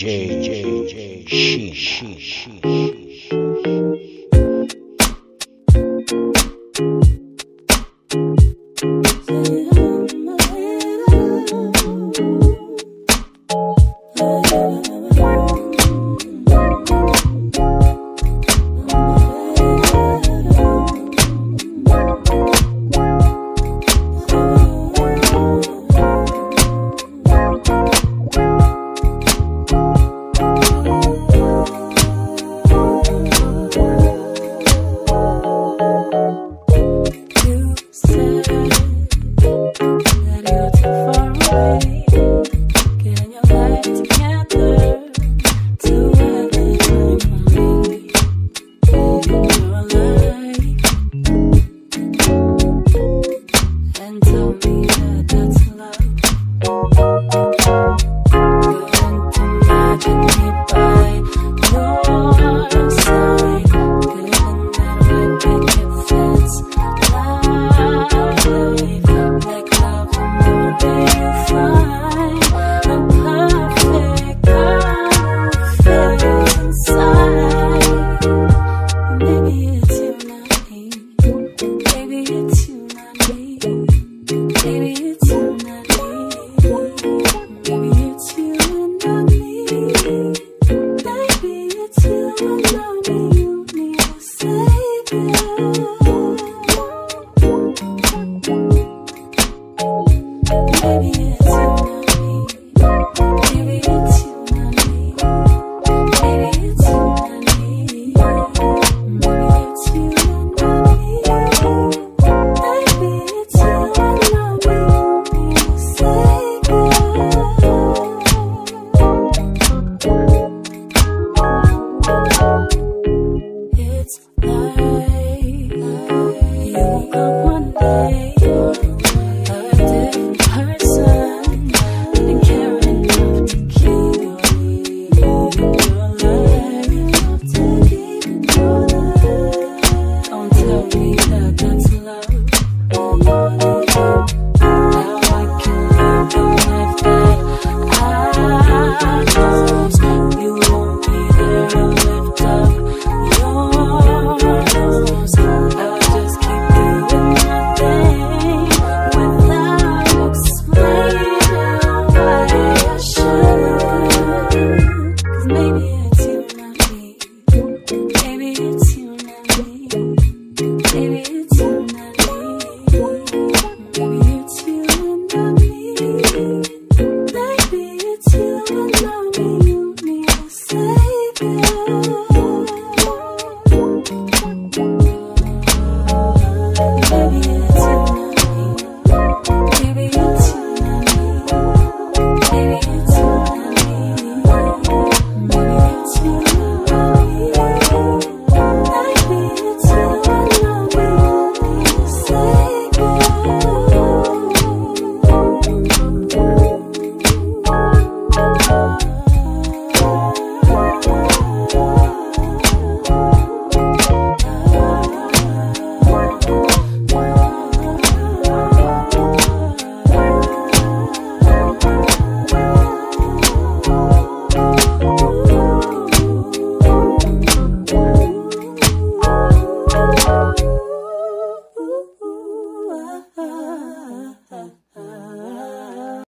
J J J She day,